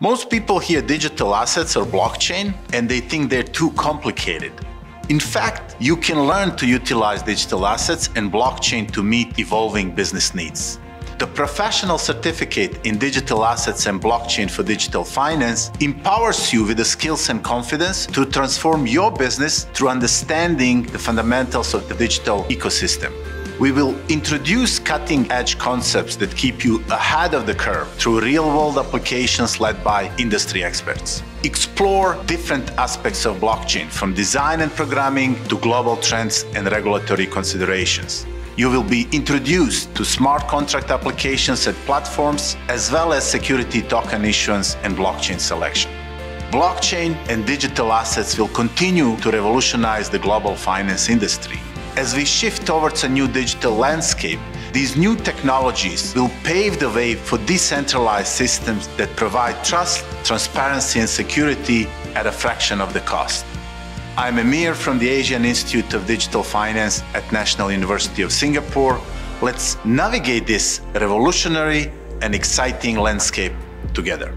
Most people hear digital assets or blockchain and they think they're too complicated. In fact, you can learn to utilize digital assets and blockchain to meet evolving business needs. The professional certificate in digital assets and blockchain for digital finance empowers you with the skills and confidence to transform your business through understanding the fundamentals of the digital ecosystem. We will introduce cutting edge concepts that keep you ahead of the curve through real world applications led by industry experts. Explore different aspects of blockchain from design and programming to global trends and regulatory considerations. You will be introduced to smart contract applications and platforms, as well as security token issuance and blockchain selection. Blockchain and digital assets will continue to revolutionize the global finance industry. As we shift towards a new digital landscape, these new technologies will pave the way for decentralized systems that provide trust, transparency, and security at a fraction of the cost. I'm Emir from the Asian Institute of Digital Finance at National University of Singapore. Let's navigate this revolutionary and exciting landscape together.